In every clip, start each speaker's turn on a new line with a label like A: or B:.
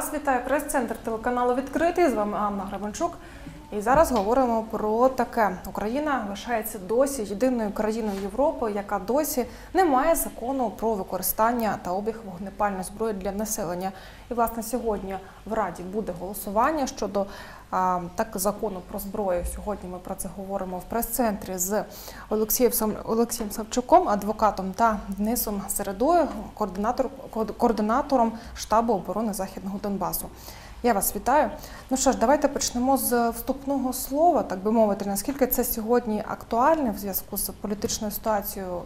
A: Вас вітає прес-центр телеканалу Відкритий. З вами Анна Гребенчук. І зараз говоримо про таке: Україна лишається досі єдиною країною Європи, яка досі не має закону про використання та обіг вогнепальної зброї для населення. І власне сьогодні в Раді буде голосування щодо а, так закону про зброю. Сьогодні ми про це говоримо в прес-центрі з Олексієм Олексієм Савчуком, адвокатом та Денисом Середою, координатор, координатором штабу оборони Західного Донбасу. Я вас вітаю. Ну що ж, давайте почнемо з вступного слова, так би мовити. Наскільки це сьогодні актуальне в зв'язку з політичною ситуацією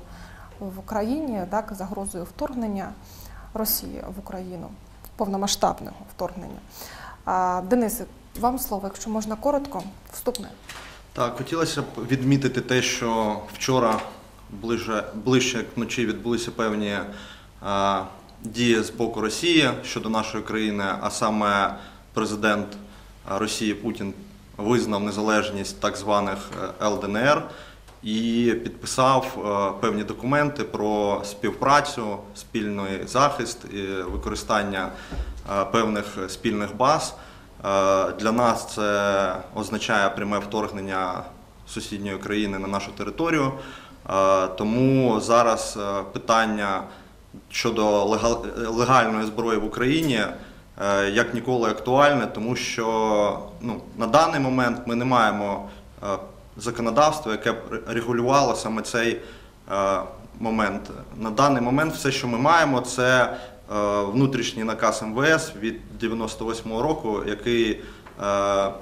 A: в Україні, так, загрозою вторгнення Росії в Україну, повномасштабного вторгнення. А, Денисе, вам слово, якщо можна коротко, вступне.
B: Так, хотілося б відмітити те, що вчора ближче як вночі відбулися певні дії з боку Росії щодо нашої країни, а саме президент е, Росії Путін визнав незалежність так званих е, ЛДНР і підписав е, певні документи про співпрацю, спільний захист і використання певних спільних баз. Для нас це означає пряме вторгнення сусідньої країни на нашу територію. Тому зараз питання щодо легальної зброї в Україні е, як ніколи актуальне, тому що ну, на даний момент ми не маємо е, законодавства, яке б регулювало саме цей е, момент. На даний момент все, що ми маємо, це внутрішній наказ МВС від 98-го року, який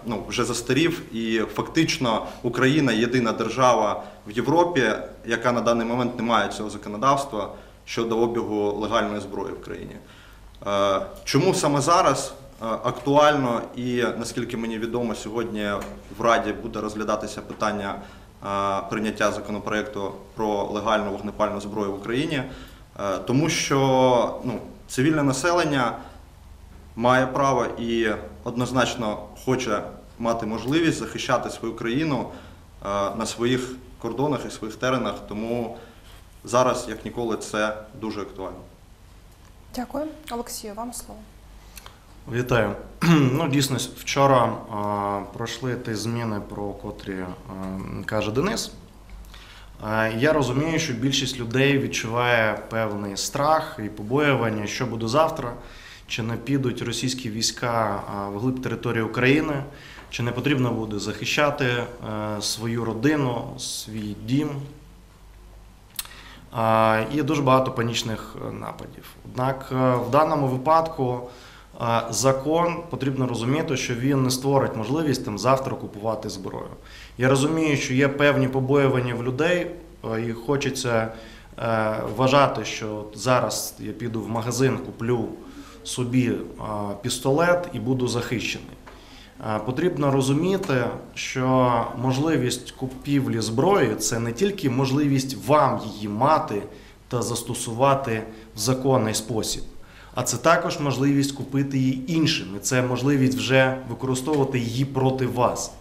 B: ну, вже застарів, і фактично Україна єдина держава в Європі, яка на даний момент не має цього законодавства щодо обігу легальної зброї в країні. Е, Чому саме зараз е, актуально і наскільки мені відомо, сьогодні в Раді буде розглядатися питання е, прийняття законопроекту про легальну вогнепальну зброю в Україні, тому що ну, цивільне населення має право і однозначно хоче мати можливість захищати свою країну на своїх кордонах і своїх теренах, тому зараз, як ніколи, це дуже актуально.
A: Дякую. Олексію, вам слово.
C: Вітаю. Ну, дійсно, вчора а, пройшли ті зміни, про котрі а, каже Денис. А, я розумію, що більшість людей відчуває певний страх і побоювання, що буде завтра, чи не підуть російські війська а, вглиб території України, чи не потрібно буде захищати свою родину, свій дім. Є дуже багато панічних е, нападів. Однак е, в даному випадку е, закон потрібно розуміти, що він не створить можливість там завтра купувати зброю. Я розумію, що є певні побоювання в людей, і хочеться вважати, що зараз я піду в магазин, куплю собі пістолет і буду захищений. Е, Потрібно розуміти, що можливість купівлі зброї це не тільки можливість вам її мати та застосувати в законний спосіб, а це також можливість купити її іншим. І це можливість вже використовувати її проти вас.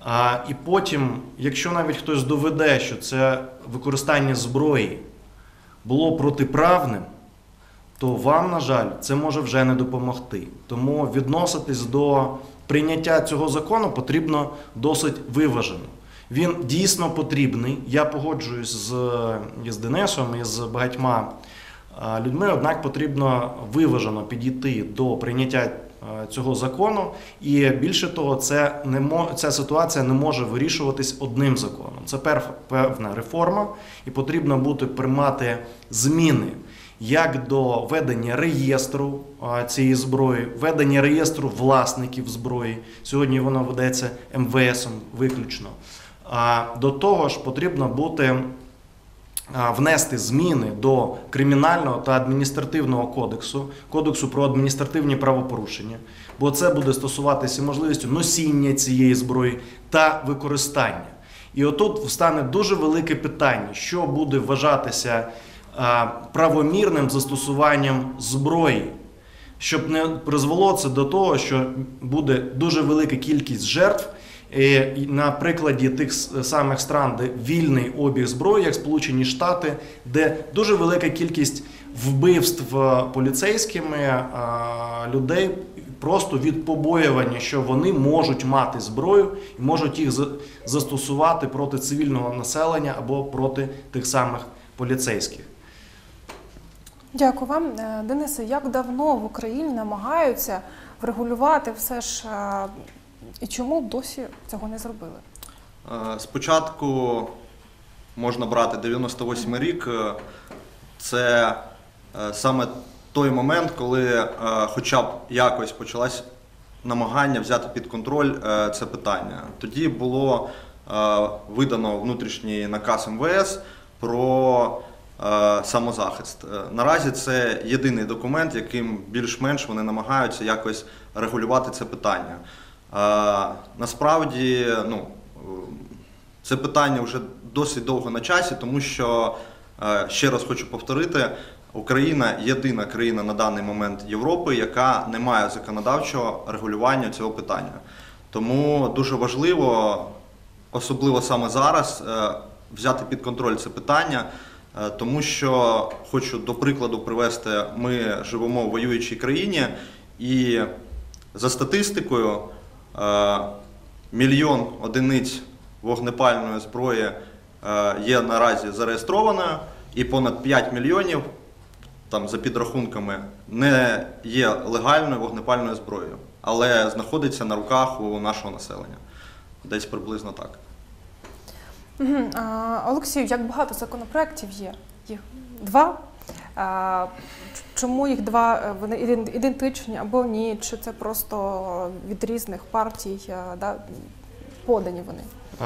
C: А, і потім, якщо навіть хтось доведе, що це використання зброї було протиправним, то вам, на жаль, це може вже не допомогти. Тому відноситись до прийняття цього закону потрібно досить виважено. Він дійсно потрібний. Я погоджуюсь з, із Денисом і з багатьма людьми, однак потрібно виважено підійти до прийняття цього закону. І більше того, це не ця ситуація не може вирішуватись одним законом. Це перф- певна реформа, і потрібно буде приймати зміни як до ведення реєстру цієї зброї, ведення реєстру власників зброї. Сьогодні воно ведеться МВСом виключно. До того ж, потрібно буде внести зміни до кримінального та адміністративного кодексу, кодексу про адміністративні правопорушення, бо це буде стосуватися можливістю носіння цієї зброї та використання. І отут встане дуже велике питання, що буде вважатися правомірним застосуванням зброї, щоб не призвело це до того, що буде дуже велика кількість жертв. Е, На прикладі тих самих стран, де вільний обіг зброї, як Сполучені Штати, де дуже велика кількість вбивств поліцейськими е, людей просто від побоювання, що вони можуть мати зброю і можуть їх застосувати проти цивільного населення або проти тих самих поліцейських.
A: Дякую вам, Е, Денисе. Як давно в Україні намагаються врегулювати все ж е, і чому досі цього не зробили?
B: Е, Спочатку можна брати 98 рік. Це саме той момент, коли хоча б якось почалось намагання взяти під контроль це питання. Тоді було видано внутрішній наказ МВС про самозахист. Е, Наразі це єдиний документ, яким більш-менш вони намагаються якось регулювати це питання. Е, Насправді, ну, е, це питання вже досить довго на часі, тому що е, ще раз хочу повторити. Україна єдина країна на даний момент Європи, яка не має законодавчого регулювання цього питання. Тому дуже важливо, особливо саме зараз, е, взяти під контроль це питання, е, тому що хочу до прикладу привести, ми живемо в воюючій країні, і за статистикою е, мільйон одиниць вогнепальної зброї е, є наразі зареєстрованою, і понад 5 мільйонів там за підрахунками не є легальною вогнепальною зброєю, але знаходиться на руках у нашого населення. Десь приблизно так.
A: А, Олексію, як багато законопроєктів є? Їх два. А, Чому їх два? Е, Вони іден- ідентичні або ні? Чи це просто від різних партій е, да, подані вони?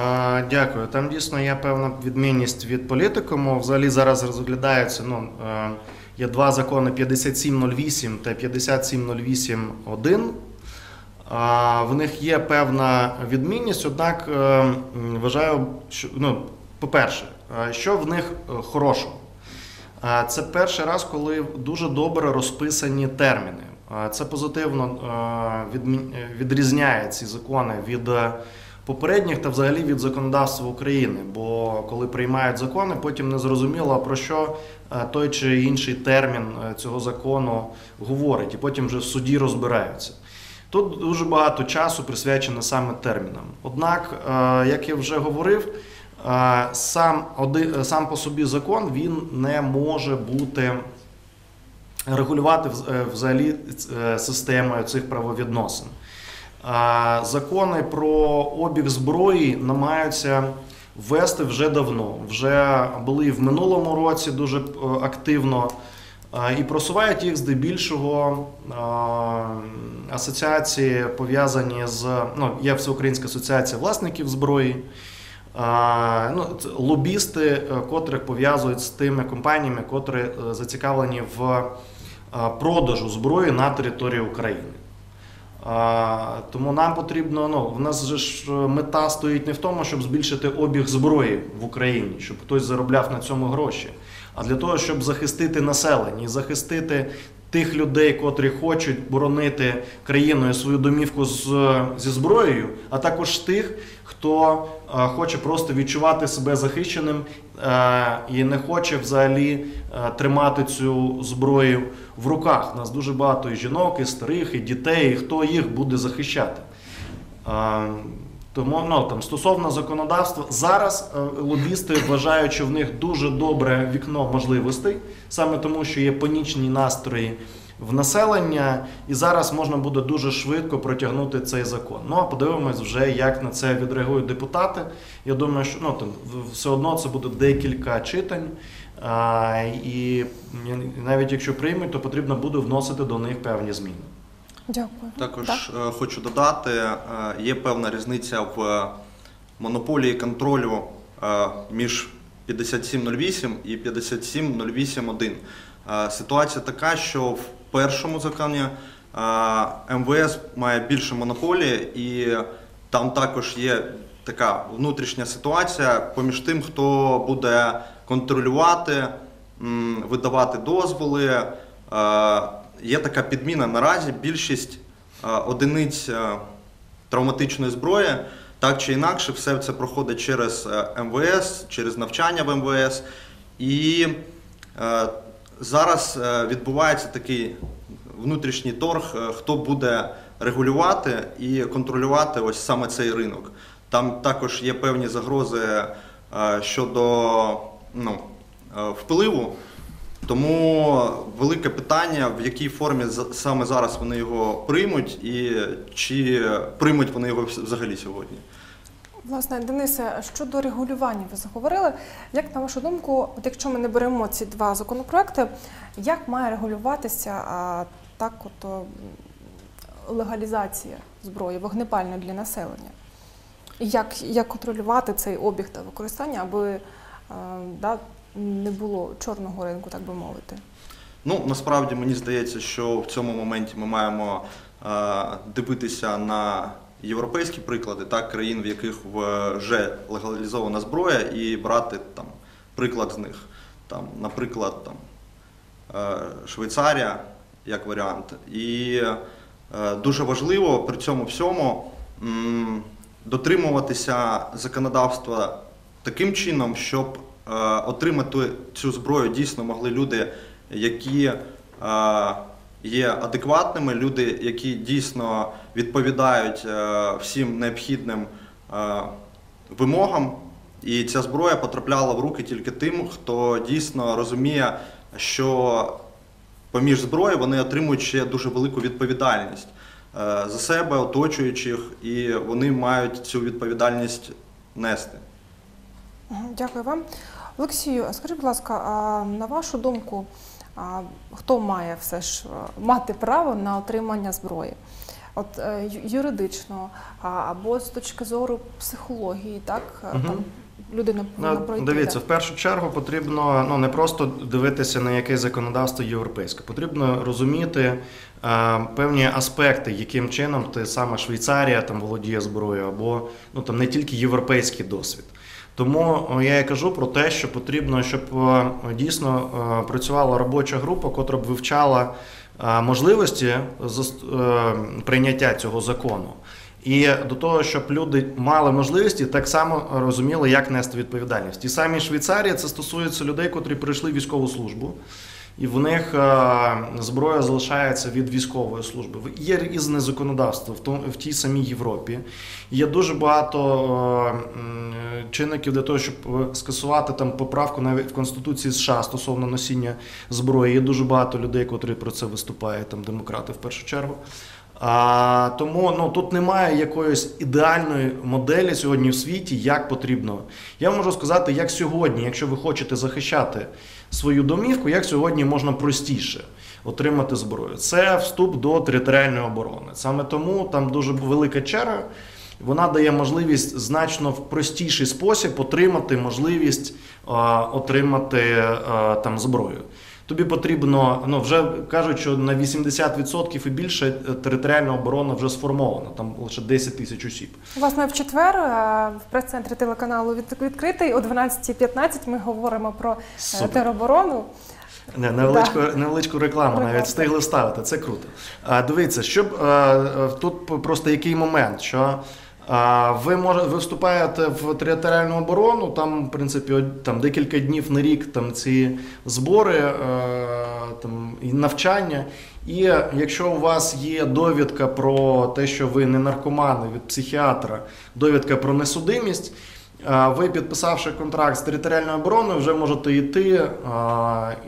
C: Е, Дякую. Там дійсно є певна відмінність від політикуму. Взагалі зараз розглядаються. Ну, е, є два закони 5708 та 5708.1. В них є певна відмінність, однак е, вважаю, що ну, по-перше, е, що в них е, хорошого? Це перший раз, коли дуже добре розписані терміни. Це позитивно відрізняє ці закони від попередніх та взагалі від законодавства України. Бо коли приймають закони, потім не зрозуміло про що той чи інший термін цього закону говорить, і потім вже в суді розбираються. Тут дуже багато часу присвячено саме термінам. Однак, е, як я вже говорив, е, сам, оди- сам по собі закон він не може бути регулювати е, взагалі е, системою цих правовідносин. Закони про обіг зброї намагаються ввести вже давно. Вже були в минулому році дуже е, активно. І просувають їх здебільшого асоціації пов'язані з ну, є Всеукраїнська асоціація власників зброї. Ну, лобісти, е, котрих пов'язують з тими компаніями, котрі е, зацікавлені в е, продажу зброї на території України. Тому нам потрібно, ну, в нас же ж мета стоїть не в тому, щоб збільшити обіг зброї в Україні, щоб хтось заробляв на цьому гроші, а для того, щоб захистити населення і захистити тих людей, котрі хочуть боронити країну і свою домівку з, зі зброєю, а також тих, хто е, хоче просто відчувати себе захищеним е, і не хоче взагалі е, тримати цю зброю в руках. У нас дуже багато і жінок, і старих, і дітей, і хто їх буде захищати. Тому ну, там, стосовно законодавства, зараз е, лобісти вважають, що в них дуже добре вікно можливостей, саме тому, що є панічні настрої в населення, і зараз можна буде дуже швидко протягнути цей закон. Ну а подивимось вже, як на це відреагують депутати. Я думаю, що ну, там, все одно це буде декілька читань. А, і навіть якщо приймуть, то потрібно буде вносити до них певні зміни.
A: Дякую.
B: Також
A: Так?
B: е, хочу додати, е, є певна різниця в е, монополії контролю між 5708 і 5708.1. Е, Ситуація така, що в першому законі МВС має більше монополії, і там також є така внутрішня ситуація поміж тим, хто буде контролювати, видавати дозволи. Є така підміна наразі. Більшість е, одиниць е, травматичної зброї, так чи інакше, все це проходить через е, МВС, через навчання в МВС. І зараз відбувається такий внутрішній торг, хто буде регулювати і контролювати ось саме цей ринок. Там також є певні загрози щодо ну, впливу. Тому велике питання, в якій формі саме зараз вони його приймуть, і чи приймуть вони його взагалі сьогодні.
A: Власне, Денисе, щодо регулювання, ви заговорили. Як на вашу думку, от якщо ми не беремо ці два законопроекти, як має регулюватися а, так, от легалізація зброї вогнепальної для населення? Як, як контролювати цей обіг та використання, аби е, да, не було чорного ринку, так би мовити?
B: Ну, насправді мені здається, що в цьому моменті ми маємо е, дивитися на європейські приклади, так, країн, в яких вже легалізована зброя, і брати там приклад з них. Там, наприклад, там, е, Швейцарія як варіант. І е, дуже важливо при цьому всьому дотримуватися законодавства таким чином, щоб отримати цю зброю дійсно могли люди, які е, є адекватними, люди, які дійсно відповідають е, всім необхідним е, вимогам. І ця зброя потрапляла в руки тільки тим, хто дійсно розуміє, що поміж зброї вони отримують ще дуже велику відповідальність е, за себе, оточуючих, і вони мають цю відповідальність нести.
A: Дякую вам. Олексію, скажіть, будь ласка, а на вашу думку, а хто має все ж е, мати право на отримання зброї? От е, юридично або з точки зору психології, так е, там людина повинна
C: Ну,
A: пройти.
C: дивіться, в першу чергу потрібно ну не просто дивитися на яке законодавство європейське. Потрібно розуміти е, певні аспекти, яким чином ти саме Швейцарія там володіє зброєю, або ну там не тільки європейський досвід. Тому я і кажу про те, що потрібно, щоб е, дійсно е, працювала робоча група, котра б вивчала е, можливості е, прийняття цього закону. І до того, щоб люди мали можливості, так само розуміли, як нести відповідальність. І самі Швейцарії це стосується людей, котрі пройшли військову службу, і в них е, зброя залишається від військової служби. Є різне законодавство в, тій самій Європі. Є дуже багато е, чинників для того, щоб е, скасувати там поправку навіть в Конституції США стосовно носіння зброї. Є дуже багато людей, котрі про це виступають, там демократи в першу чергу. А, тому ну, тут немає якоїсь ідеальної моделі сьогодні в світі, як потрібно. Я можу сказати, як сьогодні, якщо ви хочете захищати свою домівку, як сьогодні можна простіше отримати зброю. Це вступ до територіальної оборони. Саме тому там дуже велика черга. Вона дає можливість значно в простіший спосіб отримати можливість отримати там зброю. Тобі потрібно, ну вже кажуть, що на 80% і більше е, територіальна оборона вже сформована, там лише 10 тисяч осіб.
A: Власне, в четвер е, в прес-центрі телеканалу відкритий о 12.15 ми говоримо про е,
C: Супер.
A: тероборону.
C: Не, невеличку, невеличку рекламу
A: Реклама.
C: навіть встигли вставити. Це круто. А, дивіться, щоб е, тут просто який момент, що ви може, ви вступаєте в територіальну оборону, там, в принципі, там декілька днів на рік там ці збори е, там, і навчання. І якщо у вас є довідка про те, що ви не наркомани від психіатра, довідка про несудимість. Ви, підписавши контракт з територіальною обороною, вже можете йти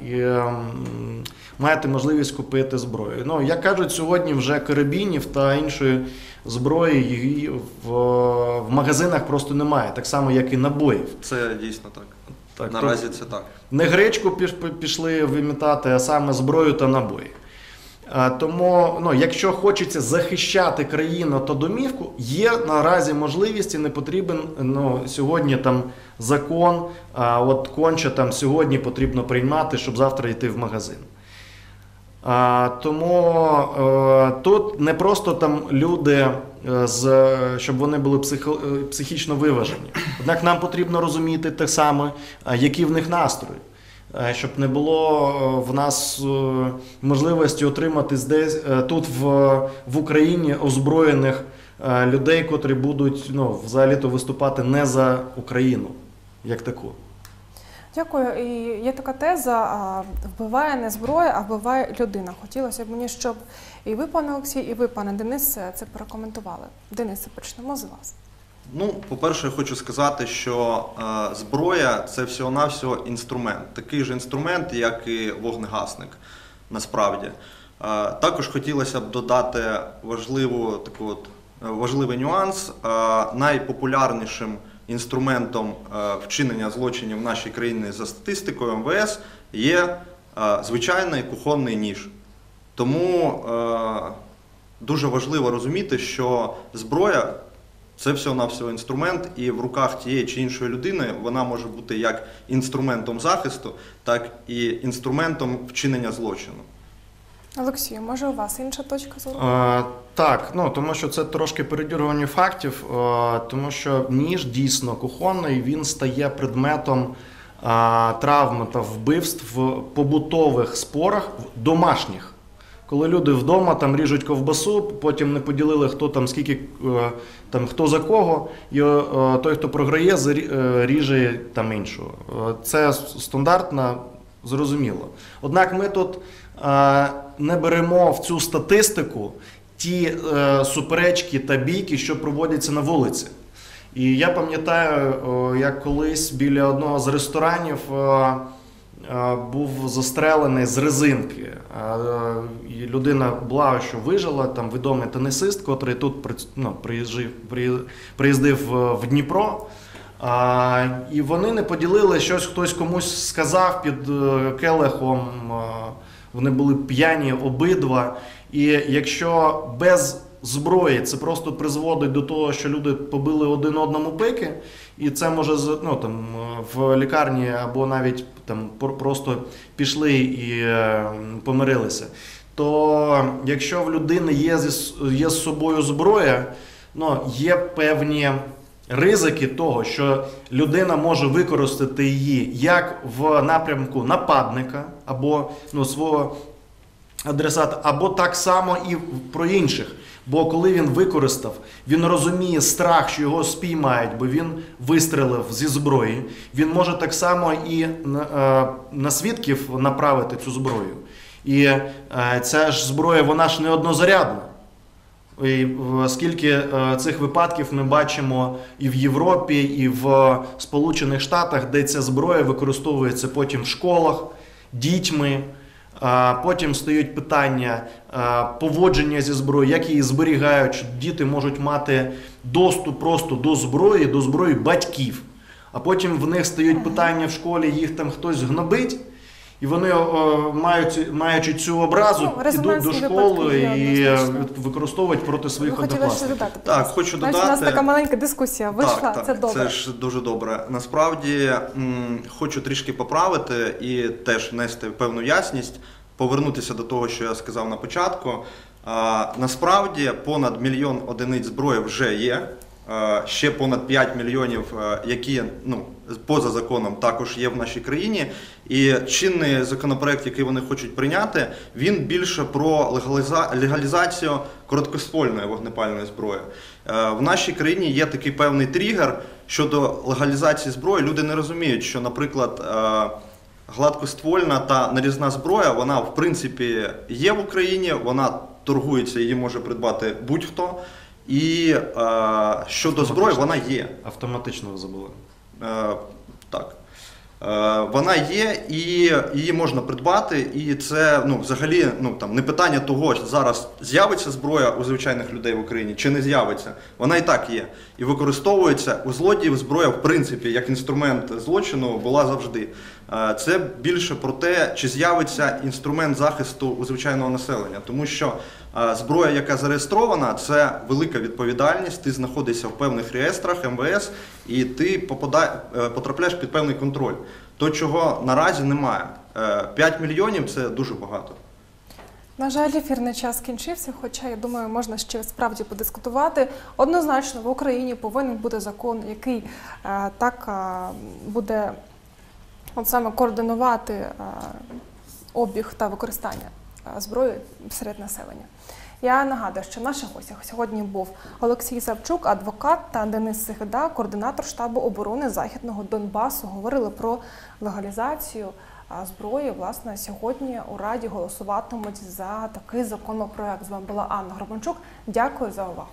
C: і м, маєте можливість купити зброю. Ну, як кажуть, сьогодні вже карабінів та іншої зброї її в, в магазинах просто немає, так само, як і набоїв.
B: Це дійсно так.
C: Так,
B: Наразі це так.
C: не гречку піш- пішли вимітати, а саме зброю та набої. Тому, ну, якщо хочеться захищати країну та домівку, є наразі можливість і не потрібен ну, сьогодні там закон, а от конче там сьогодні потрібно приймати, щоб завтра йти в магазин. А, тому е, тут не просто там люди, е, з, щоб вони були е, психічно виважені. Однак нам потрібно розуміти те саме, які в них настрої. Щоб не було в нас можливості отримати здесь, тут в, в Україні озброєних людей, котрі будуть ну, взагалі-то виступати не за Україну як таку.
A: Дякую. І є така теза: вбиває не зброя, а вбиває людина. Хотілося б мені, щоб і ви, пане Олексій, і ви, пане Денис, це прокоментували. Денисе, почнемо з вас.
B: Ну, по-перше, я хочу сказати, що е, зброя це всього-навсього інструмент, такий же інструмент, як і вогнегасник, насправді. Е, також хотілося б додати важливу, таку от, е, важливий нюанс. Е, найпопулярнішим інструментом е, вчинення злочинів в нашій країні за статистикою МВС є е, звичайний кухонний ніж. Тому е, дуже важливо розуміти, що зброя це всього-навсього інструмент, і в руках тієї чи іншої людини вона може бути як інструментом захисту, так і інструментом вчинення злочину.
A: Олексію, може у вас інша точка зору?
C: Е, так, ну тому що це трошки передіргування фактів, е, тому що ніж дійсно кухонний він стає предметом е, травми та вбивств в побутових спорах в- домашніх. Коли люди вдома там ріжуть ковбасу, потім не поділили, хто там скільки е, там хто за кого, і е, той, хто програє, е, ріже там іншого. Це стандартно, зрозуміло. Однак ми тут не беремо в цю статистику ті е, суперечки та бійки, що проводяться на вулиці. І я пам'ятаю, як колись біля одного з ресторанів е, е, був застрелений з резинки. Е, людина була, що вижила, там відомий тенісист, котрий тут ну, приїжджив, приїздив е, в Дніпро. І вони не поділили щось, хтось комусь сказав під е, келехом. Вони були п'яні обидва. І якщо без зброї це просто призводить до того, що люди побили один одному пики, і це може ну, там, в лікарні або навіть там просто пішли і е, помирилися. То якщо в людини є, є з собою зброя, ну, є певні ризики того, що людина може використати її як в напрямку нападника або ну, свого адресата, або так само і про інших. Бо коли він використав, він розуміє страх, що його спіймають, бо він вистрелив зі зброї. Він може так само і на, е, свідків направити цю зброю. І е, ця ж зброя, вона ж не однозарядна. І е, скільки е, цих випадків ми бачимо і в Європі, і в Сполучених Штатах, де ця зброя використовується потім в школах, дітьми. А Потім стають питання поводження зі зброєю, як її зберігають, діти можуть мати доступ просто до зброї, до зброї батьків. А потім в них стають питання в школі, їх там хтось гнобить, і вони, о, маючи, маючи цю образу,
A: Ну,
C: ідуть до школи
A: випадки
C: і е, використовують проти своїх
A: щось
C: однокласників.
A: додати?
B: Так, хочу
A: Знаєте, У нас така маленька дискусія вийшла,
B: так, так,
A: це добре.
B: Це ж дуже добре. Насправді м, хочу трішки поправити і теж внести певну ясність, повернутися до того, що я сказав на початку. А, насправді понад мільйон одиниць зброї вже є. А, ще понад 5 мільйонів, які ну, поза законом також є в нашій країні. І чинний законопроект, який вони хочуть прийняти, він більше про легаліза- легалізацію короткоствольної вогнепальної зброї. Е, В нашій країні є такий певний тригер щодо легалізації зброї. Люди не розуміють, що, наприклад, е, гладкоствольна та нарізна зброя, вона в принципі є в Україні, вона торгується, її може придбати будь-хто. І е, щодо зброї, вона є.
C: Автоматично забули.
B: Е, так. Е, Вона є і її можна придбати, і це ну, взагалі ну, там, не питання того, що зараз з'явиться зброя у звичайних людей в Україні чи не з'явиться. Вона і так є. І використовується у злодіїв зброя, в принципі, як інструмент злочину була завжди. Е, Це більше про те, чи з'явиться інструмент захисту у звичайного населення. Тому що зброя, яка зареєстрована, це велика відповідальність. Ти знаходишся в певних реєстрах МВС і ти е, потрапляєш під певний контроль. То, чого наразі немає. Е, 5 мільйонів це дуже багато.
A: На жаль, ефірний час скінчився, хоча я думаю, можна ще справді подискутувати. Однозначно, в Україні повинен бути закон, який е, так е, буде от саме координувати е, обіг та використання е, зброї серед населення. Я нагадую, що в наших гостях сьогодні був Олексій Савчук, адвокат та Денис Сигида, координатор штабу оборони Західного Донбасу. Говорили про легалізацію зброї. Власне, сьогодні у Раді голосуватимуть за такий законопроект. З вами була Анна Гробанчук. Дякую за увагу.